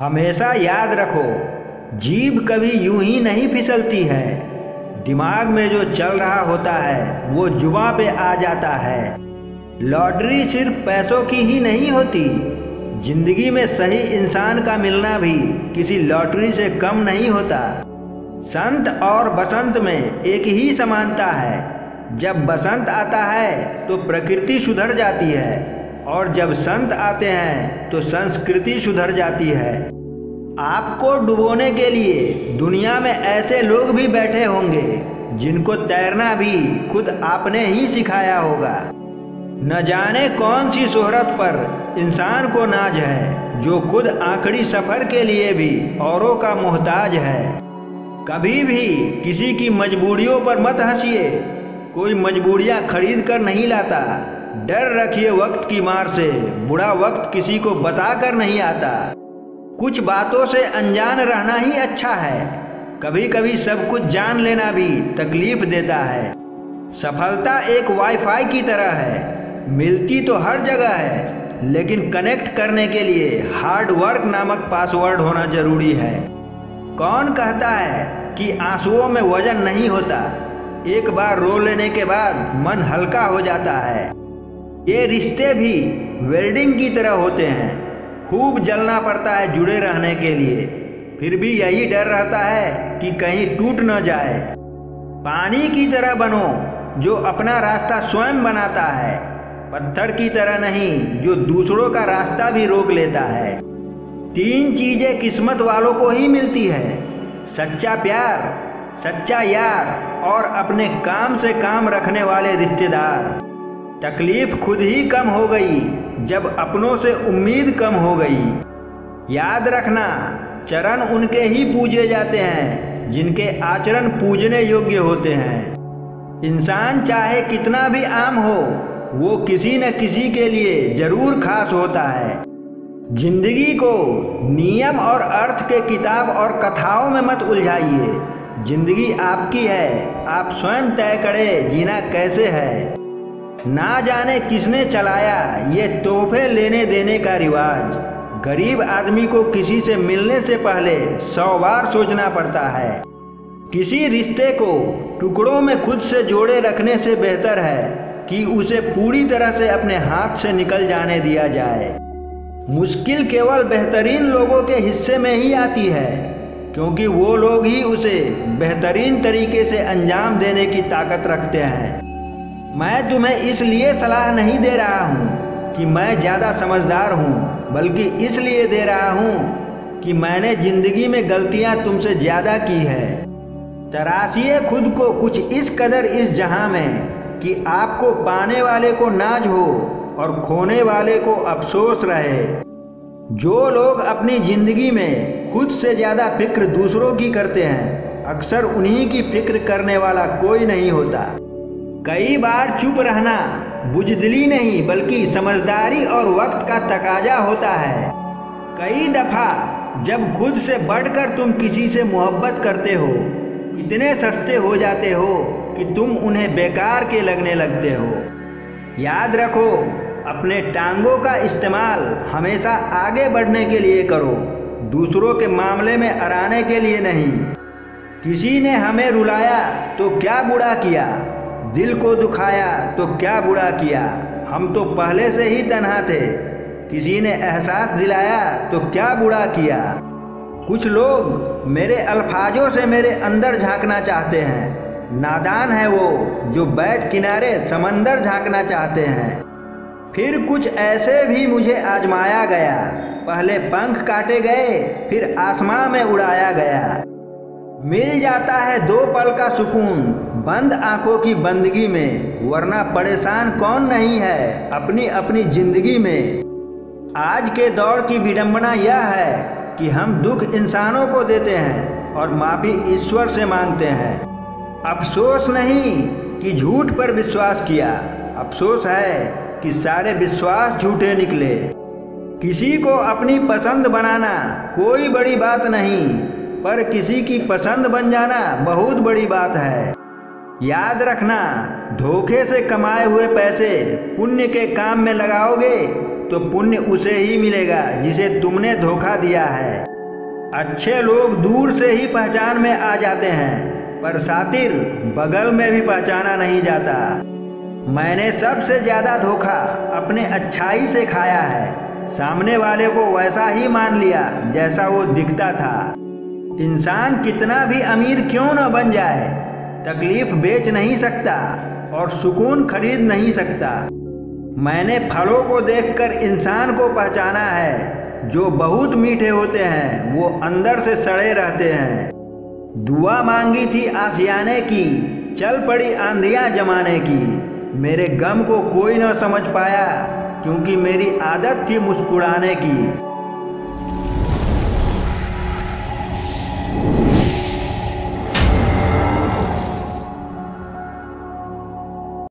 हमेशा याद रखो, जीभ कभी यूँ ही नहीं फिसलती है। दिमाग में जो चल रहा होता है, वो जुबा पे आ जाता है। लॉटरी सिर्फ़ पैसों की ही नहीं होती, ज़िंदगी में सही इंसान का मिलना भी किसी लॉटरी से कम नहीं होता। संत और बसंत में एक ही समानता है, जब बसंत आता है तो प्रकृति सुधर जाती है। और जब संत आते हैं तो संस्कृति सुधर जाती है। आपको डुबोने के लिए दुनिया में ऐसे लोग भी बैठे होंगे, जिनको तैरना भी खुद आपने ही सिखाया होगा। न जाने कौन सी शोहरत पर इंसान को नाज है, जो खुद आखिरी सफ़र के लिए भी औरों का मोहताज है। कभी भी किसी की मजबूरियों पर मत हंसिए, कोई मजबूरियाँ खरीद कर नहीं लाता। डर रखिए वक्त की मार से। बुरा वक्त किसी को बताकर नहीं आता। कुछ बातों से अनजान रहना ही अच्छा है। कभी कभी सब कुछ जान लेना भी तकलीफ़ देता है। सफलता एक वाईफाई की तरह है। मिलती तो हर जगह है, लेकिन कनेक्ट करने के लिए हार्ड वर्क नामक पासवर्ड होना ज़रूरी है। कौन कहता है कि आंसुओं में वज़न नहीं होता? एक बार रो लेने के बाद मन हल्का हो जाता है। ये रिश्ते भी वेल्डिंग की तरह होते हैं। खूब जलना पड़ता है जुड़े रहने के लिए। फिर भी यही डर रहता है कि कहीं टूट न जाए। पानी की तरह बनो, जो अपना रास्ता स्वयं बनाता है। पत्थर की तरह नहीं, जो दूसरों का रास्ता भी रोक लेता है। तीन चीज़ें किस्मत वालों को ही मिलती है। सच्चा प्यार, सच्चा यार और अपने काम से काम रखने वाले रिश्तेदार। तकलीफ़ खुद ही कम हो गई, जब अपनों से उम्मीद कम हो गई। याद रखना, चरण उनके ही पूजे जाते हैं, जिनके आचरण पूजने योग्य होते हैं। इंसान चाहे कितना भी आम हो, वो किसी न किसी के लिए ज़रूर खास होता है। ज़िंदगी को नियम और अर्थ के किताब और कथाओं में मत उलझाइए। ज़िंदगी आपकी है, आप स्वयं तय करें जीना कैसे है। ना जाने किसने चलाया ये तोहफे लेने देने का रिवाज। गरीब आदमी को किसी से मिलने से पहले सौ बार सोचना पड़ता है। किसी रिश्ते को टुकड़ों में खुद से जोड़े रखने से बेहतर है कि उसे पूरी तरह से अपने हाथ से निकल जाने दिया जाए। मुश्किल केवल बेहतरीन लोगों के हिस्से में ही आती है, क्योंकि वो लोग ही उसे बेहतरीन तरीके से अंजाम देने की ताकत रखते हैं। मैं तुम्हें इसलिए सलाह नहीं दे रहा हूँ कि मैं ज़्यादा समझदार हूँ, बल्कि इसलिए दे रहा हूँ कि मैंने ज़िंदगी में गलतियाँ तुमसे ज़्यादा की है। तराशिए खुद को कुछ इस कदर इस जहाँ में कि आपको पाने वाले को नाज हो और खोने वाले को अफसोस रहे। जो लोग अपनी ज़िंदगी में खुद से ज़्यादा फ़िक्र दूसरों की करते हैं, अक्सर उन्हीं की फ़िक्र करने वाला कोई नहीं होता। कई बार चुप रहना बुजदली नहीं, बल्कि समझदारी और वक्त का तकाजा होता है। कई दफ़ा जब खुद से बढ़कर तुम किसी से मोहब्बत करते हो, इतने सस्ते हो जाते हो कि तुम उन्हें बेकार के लगने लगते हो। याद रखो, अपने टांगों का इस्तेमाल हमेशा आगे बढ़ने के लिए करो, दूसरों के मामले में अराने के लिए नहीं। किसी ने हमें रुलाया तो क्या बुरा किया? दिल को दुखाया तो क्या बुरा किया? हम तो पहले से ही तनहा थे। किसी ने एहसास दिलाया तो क्या बुरा किया? कुछ लोग मेरे अल्फाजों से मेरे अंदर झांकना चाहते हैं। नादान है वो जो बैठ किनारे समंदर झांकना चाहते हैं। फिर कुछ ऐसे भी मुझे आजमाया गया। पहले पंख काटे गए, फिर आसमां में उड़ाया गया। मिल जाता है दो पल का सुकून बंद आँखों की बंदगी में, वरना परेशान कौन नहीं है अपनी अपनी ज़िंदगी में। आज के दौर की विडंबना यह है कि हम दुख इंसानों को देते हैं और माफ़ी ईश्वर से मांगते हैं। अफसोस नहीं कि झूठ पर विश्वास किया। अफसोस है कि सारे विश्वास झूठे निकले। किसी को अपनी पसंद बनाना कोई बड़ी बात नहीं, पर किसी की पसंद बन जाना बहुत बड़ी बात है। याद रखना, धोखे से कमाए हुए पैसे पुण्य के काम में लगाओगे तो पुण्य उसे ही मिलेगा जिसे तुमने धोखा दिया है। अच्छे लोग दूर से ही पहचान में आ जाते हैं, पर सातिर बगल में भी पहचाना नहीं जाता। मैंने सबसे ज़्यादा धोखा अपने अच्छाई से खाया है। सामने वाले को वैसा ही मान लिया जैसा वो दिखता था। इंसान कितना भी अमीर क्यों न बन जाए तकलीफ़ बेच नहीं सकता और सुकून खरीद नहीं सकता। मैंने फलों को देखकर इंसान को पहचाना है। जो बहुत मीठे होते हैं, वो अंदर से सड़े रहते हैं। दुआ मांगी थी आसियाने की, चल पड़ी आंधियाँ जमाने की। मेरे गम को कोई न समझ पाया, क्योंकि मेरी आदत थी मुस्कुराने की।